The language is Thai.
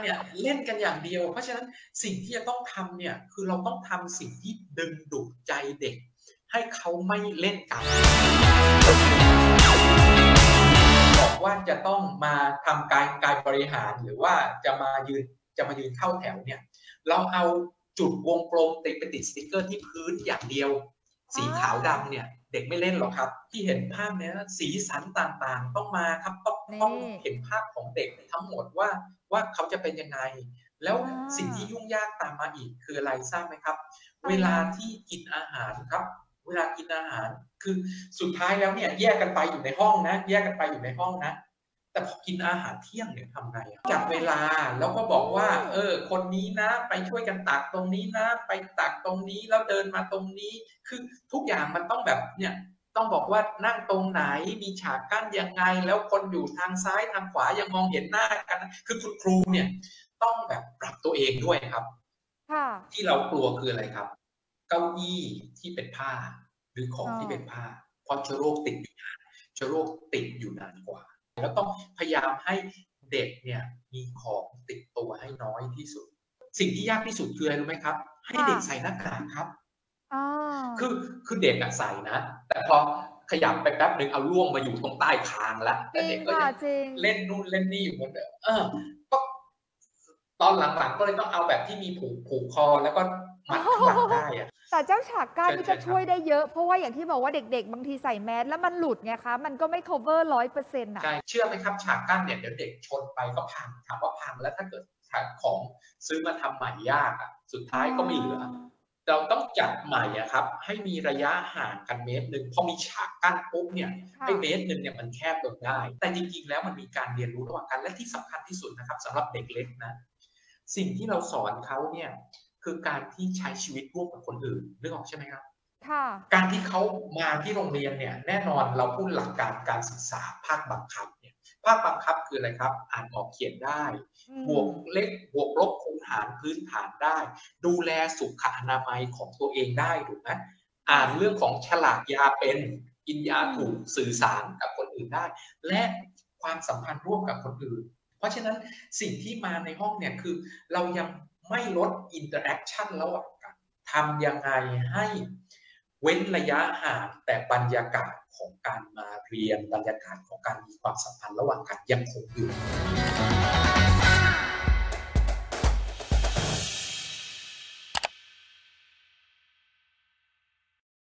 เนี่ยเล่นกันอย่างเดียว เพราะฉะนั้นสิ่งที่จะต้องทำเนี่ยคือเราต้องทำสิ่งที่ดึงดูดใจเด็ก ให้เขาไม่เล่นกันบอกว่าจะต้องมาทำการกายบริหารหรือว่าจะมายืนจะมายืนเข้าแถวเนี่ยเราเอาจุดวงกลมติดไปติดสติกเกอร์ที่พื้นอย่างเดียว สีขาวดำเนี่ยเด็กไม่เล่นหรอกครับ ที่เห็นภาพเนี้ยสีสันต่างๆ ต้องมาครับต้อง ต้องเห็นภาพของเด็กทั้งหมดว่าว่าเขาจะเป็นยังไง แล้วสิ่งที่ยุ่งยากตามมาอีกคืออะไรทราบไหมครับ เวลาที่กินอาหารครับ เวลากินอาหาร คือสุดท้ายแล้วเนี่ยแยกกันไปอยู่ในห้องนะ แยกกันไปอยู่ในห้องนะ แต่พอกินอาหารเที่ยงเนี่ยทำไงจับเวลาแล้วก็บอกว่า เออ คนนี้นะ ไปช่วยกันตักตรงนี้นะ ไปตักตรงนี้แล้วเดินมาตรงนี้ คือทุกอย่างมันต้องแบบเนี่ย ต้องบอกว่านั่งตรงไหนมีฉากกั้นยังไง แล้วคนอยู่ทางซ้ายทางขวายังมองเห็นหน้ากัน คือคุณครูเนี่ยต้องแบบปรับตัวเองด้วยครับที่เรากลัวคืออะไรครับ เก้าอี้ที่เป็นผ้า หรือของที่เป็นผ้าเพราะเชื้อโรคติดอยู่นานเชื้อโรคติดอยู่นานกว่า แล้วต้องพยายามให้เด็กเนี่ยมีของติดตัวให้น้อยที่สุด สิ่งที่ยากที่สุดคืออะไรรู้ไหมครับ ให้เด็กใส่หน้ากากครับ คือคือเด็กอะใส่นะ แต่พอขยับไปแป๊บหนึ่งเอาล่วงมาอยู่ตรงใต้คางแล้วแต่เด็กก็ยังเล่นนู่นเล่นนี่อยู่เหมือนเดิมเออก็ตอนหลังๆก็เลยต้องเอาแบบที่มีผูกผูกคอแล้วก็มัดข้างหลังได้อะแต่เจ้าฉากกั้นนี่จะช่วยได้เยอะ เพราะว่าอย่างที่บอกว่าเด็กๆ บางทีใส่แมสแล้วมันหลุดไงคะ มันก็ไม่ cover ร้อยเปอร์เซ็นต์อะ ใช่เชื่อไหมครับฉากกั้นเนี่ยเดี๋ยวเด็กชนไปก็พังถามว่าพังแล้วถ้าเกิดของซื้อมาทำใหม่ยากอะสุดท้ายก็ไม่เหลือ เราต้องจัดใหม่อะครับ ให้มีระยะห่างกันเมตรหนึ่งพอมีฉากกั้นปุ๊บเนี่ยให้เมตรหนึ่งเนี่ยมันแคบลงได้ แต่จริงๆแล้วมันมีการเรียนรู้ระหว่างกันและที่สำคัญที่สุดนะครับสำหรับเด็กเล็กนะสิ่งที่เราสอนเขาเนี่ยคือการที่ใช้ชีวิตร่วมกับคนอื่นนึกออกใช่ไหมครับการที่เขามาที่โรงเรียนเนี่ยแน่นอนเราพูดหลักการการศึกษาภาคบังคับเนี่ย ภาคบังคับคืออะไรครับ อ่านออกเขียนได้ บวกเล็กบวกลบคูณหารพื้นฐานได้ ดูแลสุขอนามัยของตัวเองได้ถูกไหมอ่านเรื่องของฉลากยาเป็นกินยาถูกสื่อสารกับคนอื่นได้ และความสัมพันธ์ร่วมกับคนอื่น เพราะฉะนั้นสิ่งที่มาในห้องเนี่ยคือ เรายังไม่ลด interaction ระหว่างกันทำยังไงให้เว้นระยะห่างแต่บรรยากาศ ของการมาเรียนบรรยากาศของการมีความสัมพันธ์ระหว่างกันยังคงอยู่